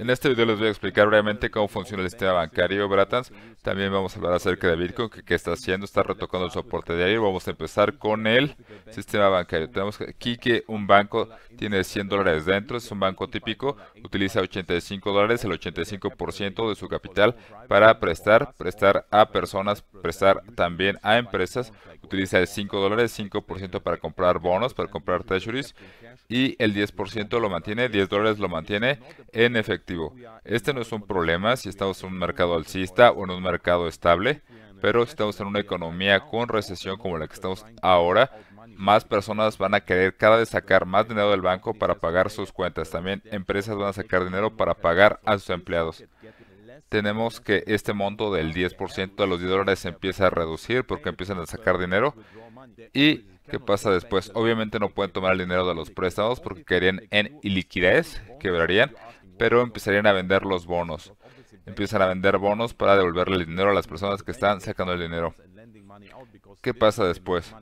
En este video les voy a explicar brevemente cómo funciona el sistema bancario Bratans. También vamos a hablar acerca de Bitcoin, que qué está haciendo, está retocando el soporte diario. Vamos a empezar con el sistema bancario. Tenemos aquí que un banco tiene 100 dólares dentro, es un banco típico, utiliza 85 dólares, el 85% de su capital para prestar, prestar a personas, prestar también a empresas. Utiliza el 5 dólares, 5% para comprar bonos, para comprar treasuries y el 10% lo mantiene, 10 dólares lo mantiene en efectivo este no es un problema si estamos en un mercado alcista o en un mercado estable, pero si estamos en una economía con recesión como la que estamos ahora, más personas van a querer cada vez sacar más dinero del banco para pagar sus cuentas. También empresas van a sacar dinero para pagar a sus empleados. Tenemos que este monto del 10% de los 10 dólares empieza a reducir porque empiezan a sacar dinero. ¿Y qué pasa después? Obviamente no pueden tomar el dinero de los préstamos porque querían en iliquidez, quebrarían pero empezarían a vender los bonos. Empiezan a vender bonos para devolverle el dinero a las personas que están sacando el dinero. ¿Qué pasa después?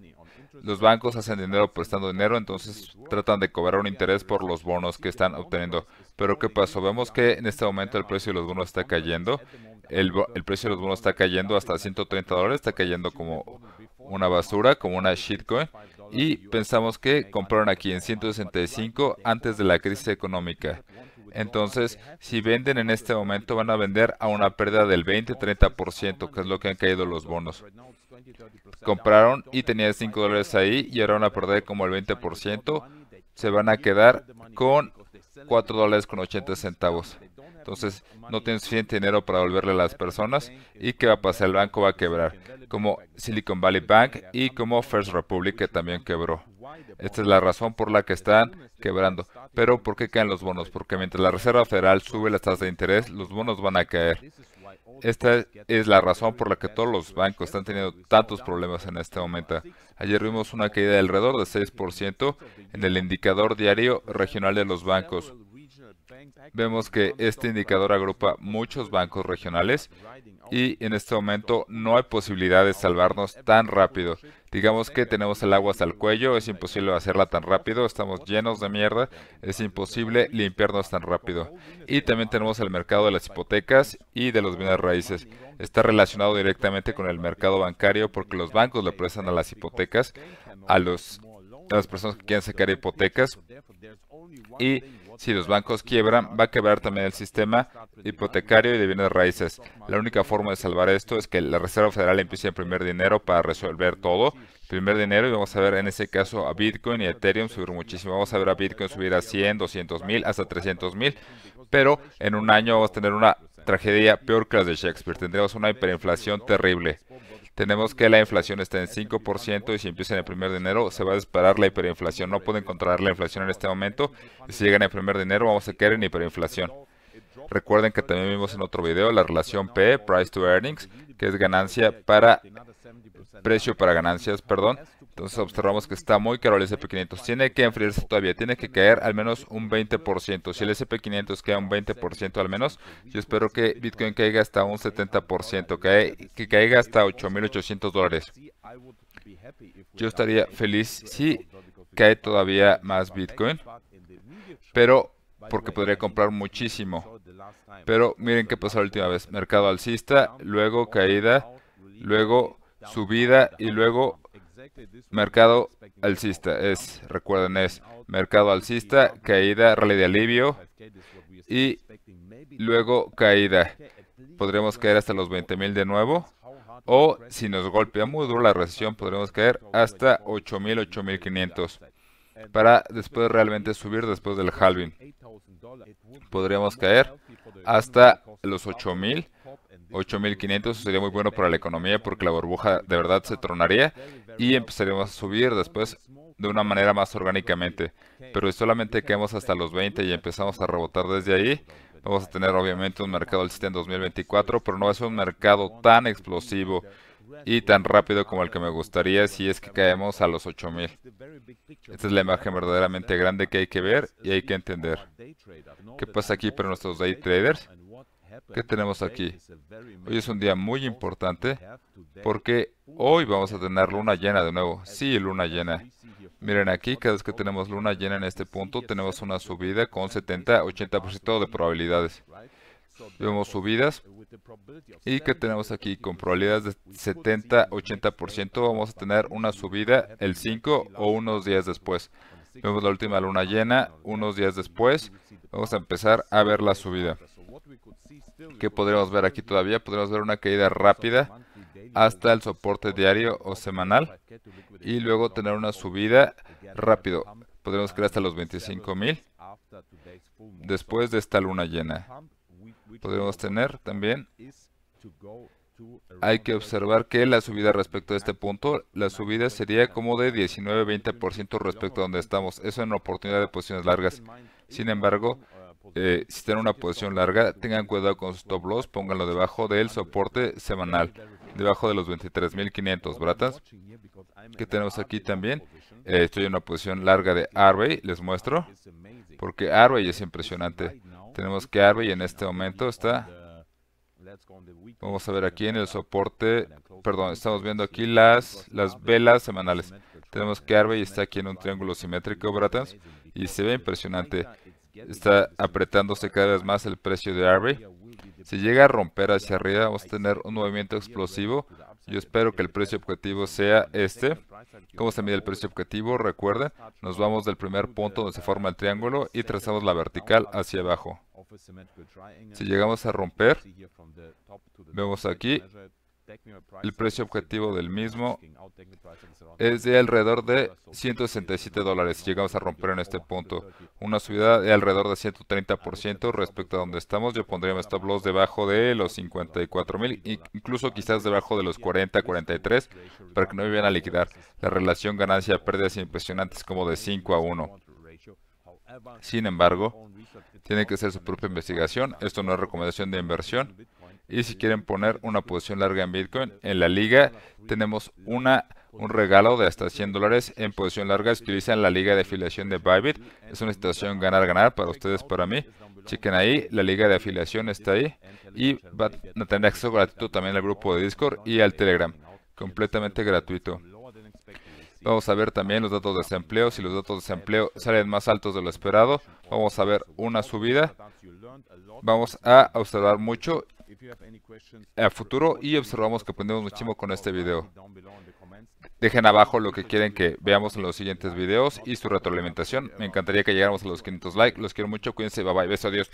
Los bancos hacen dinero prestando dinero, entonces tratan de cobrar un interés por los bonos que están obteniendo. Pero ¿qué pasó? Vemos que en este momento el precio de los bonos está cayendo. El, el precio de los bonos está cayendo hasta 130 dólares, está cayendo como una basura, como una shitcoin. Y pensamos que compraron aquí en 165 antes de la crisis económica. Entonces, si venden en este momento, van a vender a una pérdida del 20-30%, que es lo que han caído los bonos. Compraron y tenían 5 dólares ahí y ahora van a perder como el 20%. Se van a quedar con 4 dólares con 80 centavos. Entonces, no tienen suficiente dinero para devolverle a las personas. ¿Y qué va a pasar? El banco va a quebrar, como Silicon Valley Bank y como First Republic, que también quebró. Esta es la razón por la que están quebrando. Pero ¿por qué caen los bonos? Porque mientras la Reserva Federal sube las tasas de interés, los bonos van a caer. Esta es la razón por la que todos los bancos están teniendo tantos problemas en este momento. Ayer vimos una caída de alrededor de 6% en el indicador diario regional de los bancos. Vemos que este indicador agrupa muchos bancos regionales y en este momento no hay posibilidad de salvarnos tan rápido. Digamos que tenemos el agua hasta el cuello, es imposible hacerla tan rápido, estamos llenos de mierda, es imposible limpiarnos tan rápido. Y también tenemos el mercado de las hipotecas y de los bienes raíces. Está relacionado directamente con el mercado bancario porque los bancos le prestan a las hipotecas a, los, a las personas que quieren sacar hipotecas y si los bancos quiebran, va a quebrar también el sistema hipotecario y de bienes raíces. La única forma de salvar esto es que la Reserva Federal empiece a imprimir dinero para resolver todo. Primer dinero y vamos a ver en ese caso a Bitcoin y Ethereum subir muchísimo. Vamos a ver a Bitcoin subir a 100, 200 mil, hasta 300 mil. Pero en un año vamos a tener una tragedia peor que la de Shakespeare. Tendremos una hiperinflación terrible tenemos que la inflación está en 5% y si empieza en el primer de enero se va a disparar la hiperinflación. No pueden controlar la inflación en este momento. Y si llegan el primer de enero vamos a caer en hiperinflación. Recuerden que también vimos en otro video la relación P, Price to Earnings, que es ganancia para precio para ganancias, perdón, entonces observamos que está muy caro el SP500. Tiene que enfriarse todavía, tiene que caer al menos un 20%. Si el SP500 cae un 20% al menos, yo espero que Bitcoin caiga hasta un 70%, que, que caiga hasta 8.800 dólares. Yo estaría feliz si cae todavía más Bitcoin, pero porque podría comprar muchísimo. Pero miren qué pasó la última vez. Mercado alcista, luego caída, luego subida y luego Mercado alcista es, recuerden, es mercado alcista, caída, rally de alivio y luego caída. Podríamos caer hasta los 20.000 de nuevo. O si nos golpea muy duro la recesión, podremos caer hasta 8.000, 8.500 para después realmente subir después del halving. Podríamos caer hasta los 8.000 8500 sería muy bueno para la economía porque la burbuja de verdad se tronaría y empezaríamos a subir después de una manera más orgánicamente. Pero si solamente quedamos hasta los 20 y empezamos a rebotar desde ahí, vamos a tener obviamente un mercado alcista en 2024, pero no ser un mercado tan explosivo y tan rápido como el que me gustaría si es que caemos a los 8000. Esta es la imagen verdaderamente grande que hay que ver y hay que entender. ¿Qué pasa aquí para nuestros day traders? ¿Qué tenemos aquí? Hoy es un día muy importante porque hoy vamos a tener luna llena de nuevo. Sí, luna llena. Miren aquí, cada vez que tenemos luna llena en este punto, tenemos una subida con 70-80% de probabilidades. Vemos subidas y que tenemos aquí con probabilidades de 70-80% vamos a tener una subida el 5 o unos días después. Vemos la última luna llena, unos días después vamos a empezar a ver la subida. ¿Qué podríamos ver aquí todavía? Podríamos ver una caída rápida hasta el soporte diario o semanal y luego tener una subida rápido. Podríamos crear hasta los 25.000 después de esta luna llena. Podríamos tener también hay que observar que la subida respecto a este punto, la subida sería como de 19-20% respecto a donde estamos. Eso en oportunidad de posiciones largas. Sin embargo, eh, si tienen una posición larga, tengan cuidado con su stop loss, pónganlo debajo del soporte semanal, debajo de los 23.500, ¿bratas? Que tenemos aquí también. Eh, estoy en una posición larga de Arway, les muestro, porque Arway es impresionante. Tenemos que Arway en este momento está Vamos a ver aquí en el soporte, perdón, estamos viendo aquí las, las velas semanales. Tenemos que Arway está aquí en un triángulo simétrico, Bratans, y se ve impresionante. Está apretándose cada vez más el precio de Arway. Si llega a romper hacia arriba, vamos a tener un movimiento explosivo. Yo espero que el precio objetivo sea este. ¿Cómo se mide el precio objetivo? Recuerden, nos vamos del primer punto donde se forma el triángulo y trazamos la vertical hacia abajo. Si llegamos a romper, vemos aquí el precio objetivo del mismo es de alrededor de 167 dólares. Llegamos a romper en este punto. Una subida de alrededor de 130% respecto a donde estamos. Yo pondría mi stop debajo de los 54 mil, incluso quizás debajo de los 40, 43, para que no me vayan a liquidar. La relación ganancia-pérdida es impresionante, es como de 5 a 1. Sin embargo, tiene que hacer su propia investigación. Esto no es recomendación de inversión. Y si quieren poner una posición larga en Bitcoin, en la liga tenemos una un regalo de hasta 100 dólares en posición larga si utilizan la liga de afiliación de Bybit. Es una situación ganar-ganar para ustedes, para mí. Chequen ahí, la liga de afiliación está ahí. Y van a tener acceso gratuito también al grupo de Discord y al Telegram. Completamente gratuito. Vamos a ver también los datos de desempleo. Si los datos de desempleo salen más altos de lo esperado, vamos a ver una subida. Vamos a observar mucho a futuro y observamos que aprendemos muchísimo con este video. Dejen abajo lo que quieren que veamos en los siguientes videos y su retroalimentación. Me encantaría que llegáramos a los 500 likes. Los quiero mucho. Cuídense. Bye bye. Beso. Adiós.